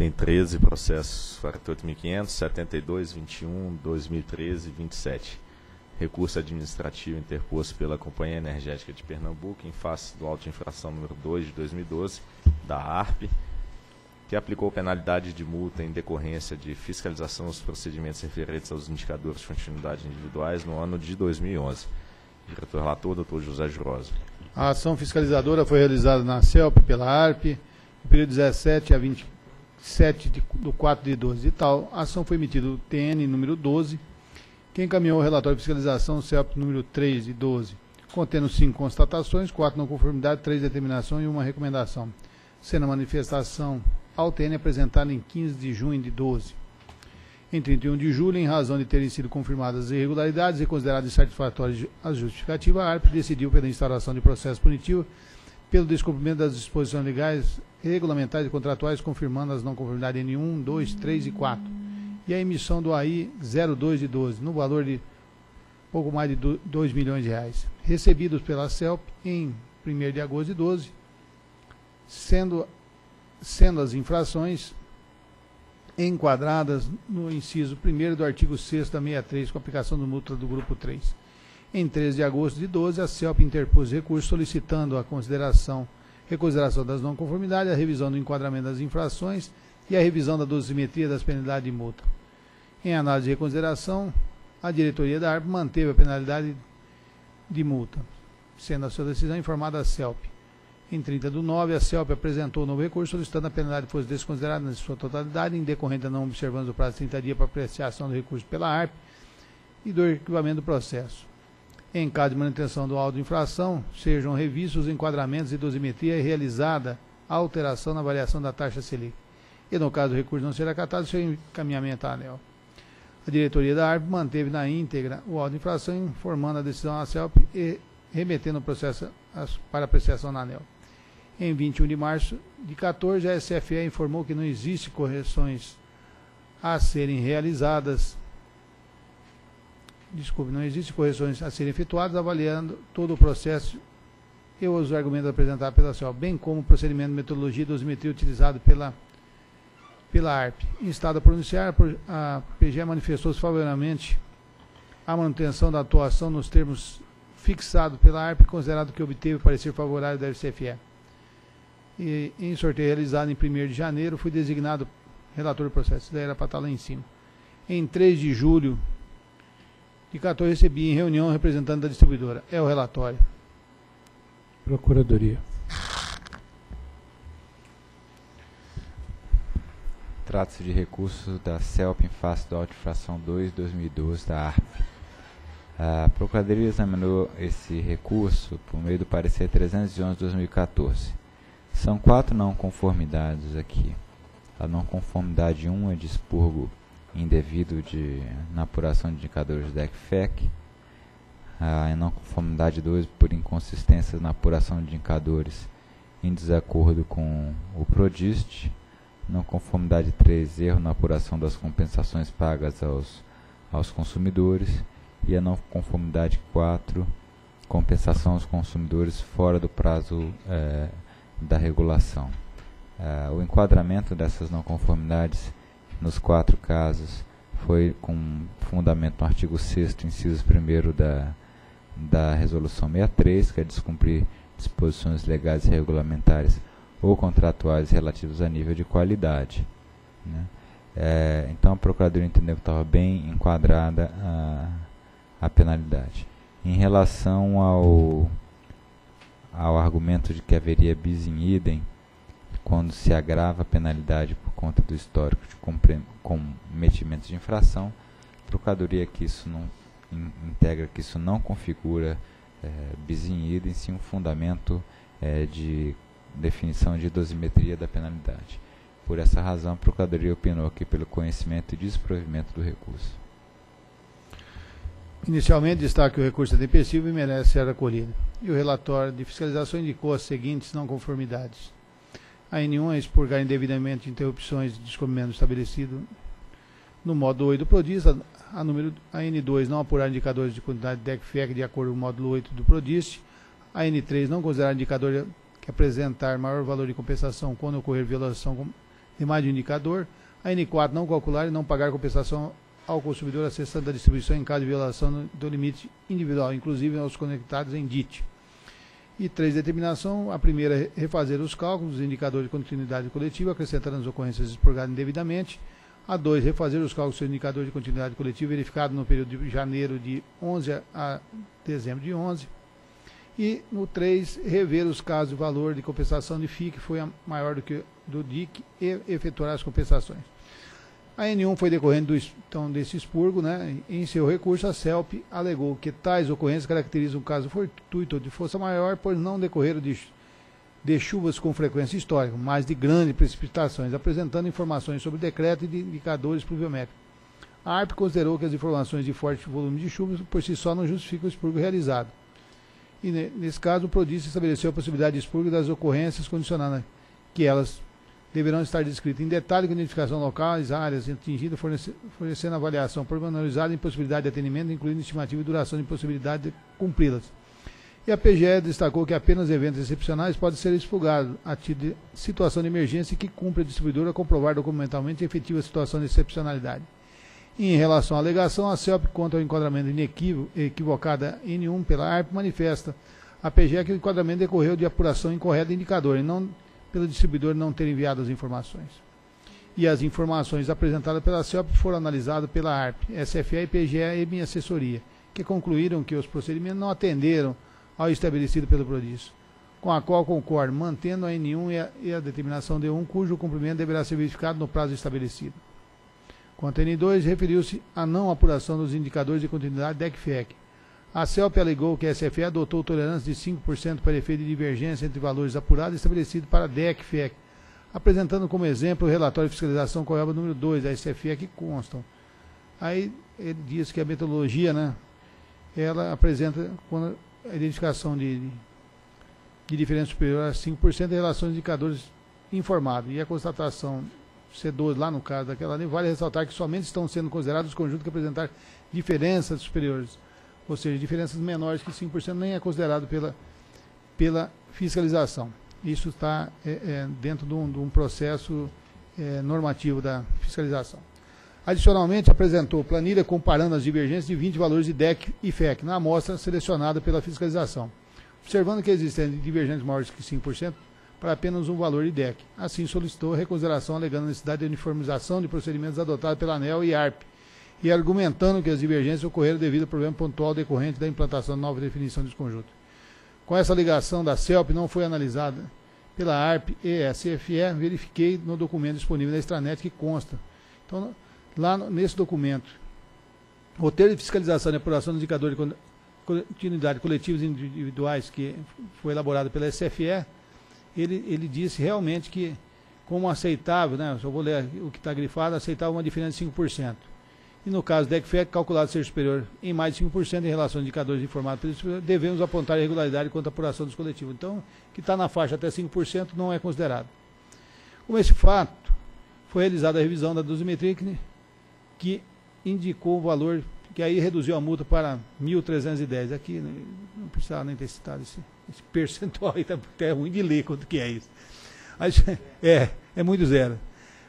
tem 13 processos, 48.500, 72, 21, 2013 27. Recurso administrativo interposto pela Companhia Energética de Pernambuco em face do auto de infração número 2 de 2012 da ARP, que aplicou penalidade de multa em decorrência de fiscalização dos procedimentos referentes aos indicadores de continuidade individuais no ano de 2011. Diretor relator, doutor José Jurosa. A ação fiscalizadora foi realizada na CELP pela ARP, no período 17 a 27 de, do 4 de 12 e tal. A ação foi emitida o TN número 12, que encaminhou o relatório de fiscalização CELP número 3 de 12, contendo cinco constatações, quatro não conformidade, três determinações e uma recomendação, sendo a manifestação ao TN apresentada em 15 de junho de 12 em 31 de julho, em razão de terem sido confirmadas irregularidades e consideradas insatisfatórias a justificativa, a ARP decidiu pela instauração de processo punitivo pelo descumprimento das disposições legais, regulamentares e contratuais, confirmando as não conformidades em 1, 2, 3 e 4, e a emissão do AI 02 de 12, no valor de pouco mais de 2 milhões de reais, recebidos pela CELP em 1 de agosto de 12, sendo, sendo as infrações enquadradas no inciso 1 do artigo 6 da 63, com aplicação do multa do grupo 3. Em 13 de agosto de 12, a CELP interpôs recurso solicitando a consideração, reconsideração das não conformidades, a revisão do enquadramento das infrações e a revisão da dosimetria das penalidades de multa. Em análise de reconsideração, a diretoria da ARP manteve a penalidade de multa, sendo a sua decisão informada à CELP. Em 30 do 9, a CELP apresentou o novo recurso solicitando a penalidade fosse desconsiderada na sua totalidade, em decorrente da não observância do prazo de 30 dias para apreciação do recurso pela ARP e do arquivamento do processo. Em caso de manutenção do auto de infração, sejam revistos os enquadramentos e dosimetria realizada a alteração na variação da taxa Selic. E no caso do recurso não ser acatado, seu encaminhamento à ANEL. A diretoria da ARP manteve na íntegra o auto de infração, informando a decisão à CELP e remetendo o processo para apreciação na ANEL. Em 21 de março de 14, a SFE informou que não existe correções a serem realizadas. Desculpe, não existe correções a serem efetuadas, avaliando todo o processo e os argumentos apresentados pela CEL, bem como o procedimento, metodologia e dosimetria utilizado pela, pela ARP. Em estado pronunciar, a PGE manifestou-se favoravelmente à manutenção da atuação nos termos fixados pela ARP, considerado que obteve parecer favorável da FCFE e em sorteio realizado em 1 de janeiro, fui designado relator do processo. Daí era para estar lá em cima. Em 3 de julho de 14, recebi em reunião o representante da distribuidora. É o relatório. Procuradoria. Trata-se de recurso da CELP em face da autifração 2 2012 da ARP. A Procuradoria examinou esse recurso por meio do parecer 311-2014 são quatro não conformidades aqui. A não conformidade 1 é de expurgo indevido de, na apuração de indicadores da ECFEC. A não conformidade 2 por inconsistências na apuração de indicadores em desacordo com o PRODIST. Não conformidade 3, erro na apuração das compensações pagas aos, aos consumidores. E a não conformidade 4, compensação aos consumidores fora do prazo é, da regulação. Uh, o enquadramento dessas não conformidades nos quatro casos foi com fundamento no artigo 6 inciso 1 da, da Resolução 63, que é descumprir disposições legais e regulamentares ou contratuais relativos a nível de qualidade. Né? É, então a Procuradoria entendeu que estava bem enquadrada a, a penalidade. Em relação ao ao argumento de que haveria bis in idem quando se agrava a penalidade por conta do histórico de cometimento de infração, a Procuradoria que isso não in, integra que isso não configura é, in idem, sim um fundamento é, de definição de dosimetria da penalidade. Por essa razão, a Procuradoria opinou que pelo conhecimento e desprovimento do recurso. Inicialmente, destaque que o recurso é tempestivo e merece ser acolhido. E o relatório de fiscalização indicou as seguintes não conformidades. A N1 é expurgar indevidamente interrupções de descobrimento estabelecido no módulo 8 do PRODIS, a, número, a N2 não apurar indicadores de quantidade de DEC-FEC de acordo com o módulo 8 do PRODIS, a N3 não considerar indicador que apresentar maior valor de compensação quando ocorrer violação de mais de um indicador. A N4 não calcular e não pagar compensação ao consumidor acessando a distribuição em caso de violação do limite individual, inclusive aos conectados em DIT. E três, determinação. A primeira, é refazer os cálculos dos indicadores de continuidade coletiva, acrescentando as ocorrências expurgadas indevidamente. A dois, refazer os cálculos dos indicadores de continuidade coletiva verificado no período de janeiro de 11 a dezembro de 11. E no 3, rever os casos de valor de compensação de FII, que foi maior do que do DIC, e efetuar as compensações. A N1 foi decorrente do, então, desse expurgo, né? Em seu recurso, a CELP alegou que tais ocorrências caracterizam um caso fortuito de força maior, pois não decorreram de, de chuvas com frequência histórica, mas de grandes precipitações, apresentando informações sobre decreto e de indicadores pluviométricos. A ARP considerou que as informações de forte volume de chuvas por si só não justificam o expurgo realizado. E nesse caso, o Prodício estabeleceu a possibilidade de expurgo das ocorrências condicionadas, que elas deverão estar descritas em detalhe com identificação local, as áreas atingidas, fornecendo avaliação pormenorizada em possibilidade de atendimento, incluindo estimativa e duração de possibilidade de cumpri-las. E a PGE destacou que apenas eventos excepcionais podem ser expurgados a título de situação de emergência que cumpre a distribuidora comprovar documentalmente a efetiva situação de excepcionalidade. Em relação à alegação, a CELP, quanto ao enquadramento equivocada N1 pela ARP, manifesta a PGE que o enquadramento decorreu de apuração incorreta do indicador e não pelo distribuidor não ter enviado as informações. E as informações apresentadas pela CELP foram analisadas pela ARP, SFE, IPGE e minha assessoria, que concluíram que os procedimentos não atenderam ao estabelecido pelo Prodício, com a qual concordo, mantendo a N1 e a, e a determinação D1, cujo cumprimento deverá ser verificado no prazo estabelecido. Quanto a N2, referiu-se à não apuração dos indicadores de continuidade DEC-FEC, a CELP alegou que a SFE adotou tolerância de 5% para efeito de divergência entre valores apurados estabelecido para a DEC FEC, apresentando como exemplo o relatório de fiscalização com a número 2 da SFE que constam. Aí ele diz que a metodologia, né, ela apresenta a identificação de, de diferença superior a 5% em relação aos indicadores informados. E a constatação C12, lá no caso daquela lei, vale ressaltar que somente estão sendo considerados os conjuntos que apresentar diferenças superiores ou seja, diferenças menores que 5% nem é considerado pela, pela fiscalização. Isso está é, é, dentro de um, de um processo é, normativo da fiscalização. Adicionalmente, apresentou planilha comparando as divergências de 20 valores de DEC e FEC na amostra selecionada pela fiscalização, observando que existem divergências maiores que 5% para apenas um valor de DEC. Assim, solicitou reconsideração alegando a necessidade de uniformização de procedimentos adotados pela ANEL e ARP, e argumentando que as divergências ocorreram devido ao problema pontual decorrente da implantação da nova definição dos conjuntos. Com essa ligação da CELP não foi analisada pela ARP e a CFE, verifiquei no documento disponível na extranet que consta. Então, lá nesse documento, roteiro de fiscalização e apuração dos indicadores de continuidade coletivos e individuais que foi elaborado pela SFE, ele, ele disse realmente que, como aceitável, né, só vou ler o que está grifado, aceitável uma diferença de 5% e no caso da ECFEC, calculado ser superior em mais de 5% em relação aos indicadores informados pelo superior, devemos apontar irregularidade quanto à apuração dos coletivos. Então, que está na faixa até 5% não é considerado. Com esse fato, foi realizada a revisão da dosimetria que indicou o valor, que aí reduziu a multa para 1.310. Aqui né, não precisava nem ter citado esse, esse percentual aí, está até ruim de ler quanto que é isso. Mas, é, é muito zero.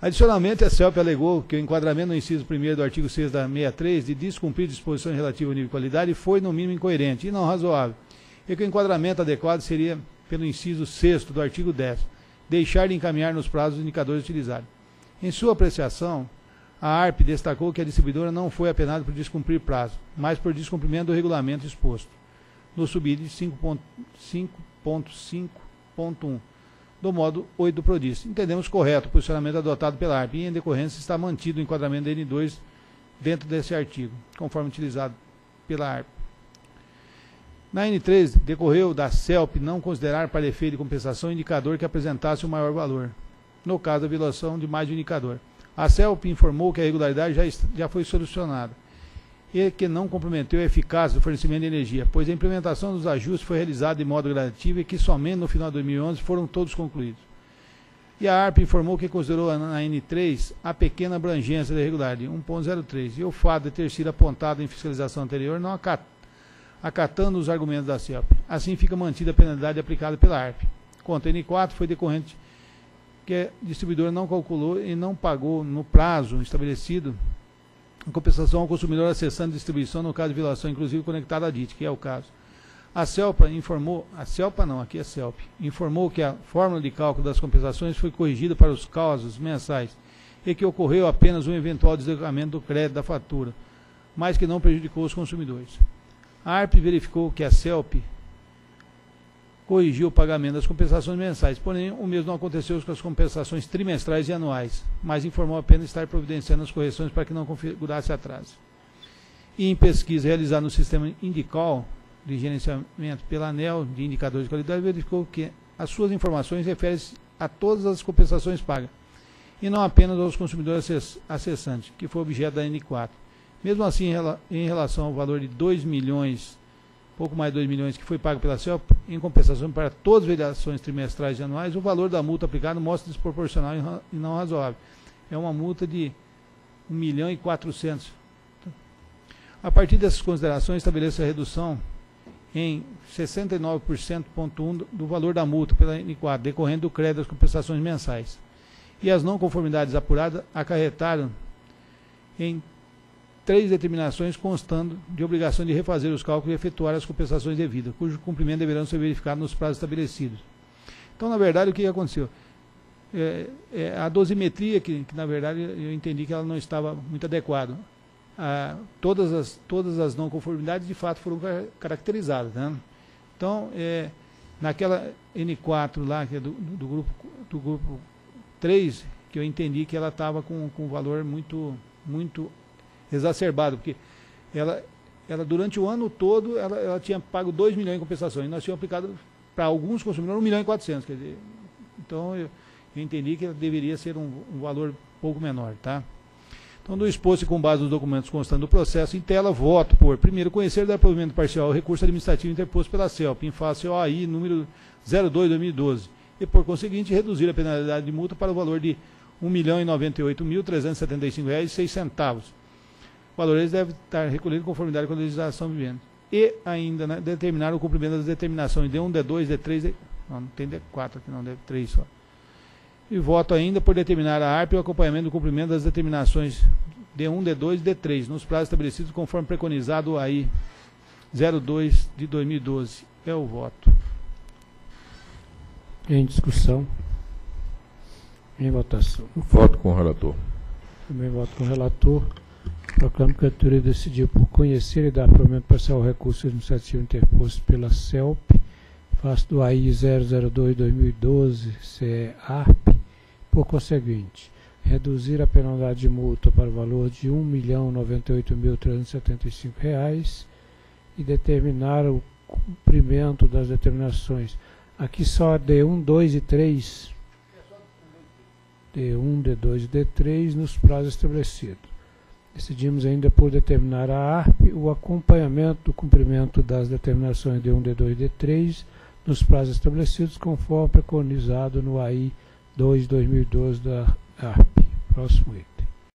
Adicionalmente, a CELP alegou que o enquadramento no inciso 1 do artigo 6 da 63 de descumprir disposições relativas ao nível de qualidade foi, no mínimo, incoerente e não razoável, e que o enquadramento adequado seria pelo inciso 6 do artigo 10, deixar de encaminhar nos prazos os indicadores utilizados. Em sua apreciação, a ARP destacou que a distribuidora não foi apenada por descumprir prazo, mas por descumprimento do regulamento exposto, no subide 5.5.1 do modo 8 do PRODIS. Entendemos correto o posicionamento adotado pela ARP e, em decorrência, está mantido o enquadramento da N2 dentro desse artigo, conforme utilizado pela ARP. Na N3, decorreu da CELP não considerar para efeito de compensação indicador que apresentasse o maior valor, no caso da violação de mais de um indicador. A CELP informou que a irregularidade já, já foi solucionada e que não comprometeu a eficácia do fornecimento de energia, pois a implementação dos ajustes foi realizada de modo gradativo e que somente no final de 2011 foram todos concluídos. E a ARP informou que considerou na N3 a pequena abrangência da irregularidade, 1.03, e o fato de ter sido apontado em fiscalização anterior não acatando os argumentos da CELP. Assim fica mantida a penalidade aplicada pela ARP. A N4, foi decorrente que a distribuidora não calculou e não pagou no prazo estabelecido em compensação ao consumidor acessando distribuição, no caso de violação, inclusive conectada à DIT, que é o caso. A CELPA informou, a CELPA não, aqui é CELP, informou que a fórmula de cálculo das compensações foi corrigida para os casos mensais e que ocorreu apenas um eventual deslocamento do crédito da fatura, mas que não prejudicou os consumidores. A ARP verificou que a CELP corrigiu o pagamento das compensações mensais, porém o mesmo não aconteceu com as compensações trimestrais e anuais, mas informou apenas estar providenciando as correções para que não configurasse atraso. E em pesquisa realizada no sistema Indicol, de gerenciamento pela ANEL de indicadores de qualidade, verificou que as suas informações referem-se a todas as compensações pagas, e não apenas aos consumidores acessantes, que foi objeto da N4. Mesmo assim, em relação ao valor de 2 milhões pouco mais de 2 milhões que foi pago pela CELP, em compensação para todas as variações trimestrais e anuais, o valor da multa aplicada mostra desproporcional e não razoável. É uma multa de 1 milhão e 400. A partir dessas considerações, estabelece a redução em 69,1% do valor da multa pela N4, decorrendo do crédito das compensações mensais. E as não conformidades apuradas acarretaram em três determinações constando de obrigação de refazer os cálculos e efetuar as compensações devidas, cujo cumprimento deverão ser verificados nos prazos estabelecidos. Então, na verdade, o que aconteceu? É, é, a dosimetria, que, que, na verdade eu entendi que ela não estava muito adequada. Ah, todas, as, todas as não conformidades de fato foram caracterizadas. Né? Então, é, naquela N4 lá, que é do, do, grupo, do grupo 3, que eu entendi que ela estava com, com um valor muito, muito exacerbado, porque ela, ela durante o ano todo ela, ela tinha pago 2 milhões em compensação e nós tínhamos aplicado para alguns consumidores 1 milhão e 400, quer dizer, então eu, eu entendi que deveria ser um, um, valor pouco menor, tá? Então, do exposto com base nos documentos constantes do processo, em tela, voto por, primeiro, conhecer do provimento parcial o recurso administrativo interposto pela CELP, em face OAI número 02-2012, e, por conseguinte, reduzir a penalidade de multa para o valor de R$ 1.098.375,06 valores devem estar recolhidos em conformidade com a legislação vivendo. E ainda né, determinar o cumprimento das determinações D1, D2, D3, D... Não, não tem D4 aqui, não, D3 só. E voto ainda por determinar a ARP o acompanhamento do cumprimento das determinações D1, D2 e D3, nos prazos estabelecidos conforme preconizado aí 02 de 2012. É o voto. Em discussão. Em votação. Voto com o relator. Também voto com o relator. Proclamo que a diretoria decidiu por conhecer e dar provimento parcial ao recurso administrativo interposto pela CELP, face do AI 002-2012, CEARP, por conseguinte, reduzir a penalidade de multa para o valor de R$ 1.098.375 e determinar o cumprimento das determinações. Aqui só D1, 2 e 3. D1, D2 e D3 nos prazos estabelecidos. Decidimos ainda por determinar a ARP o acompanhamento do cumprimento das determinações D1, D2 e D3 nos prazos estabelecidos conforme preconizado no AI 2 2012 da ARP. Próximo item.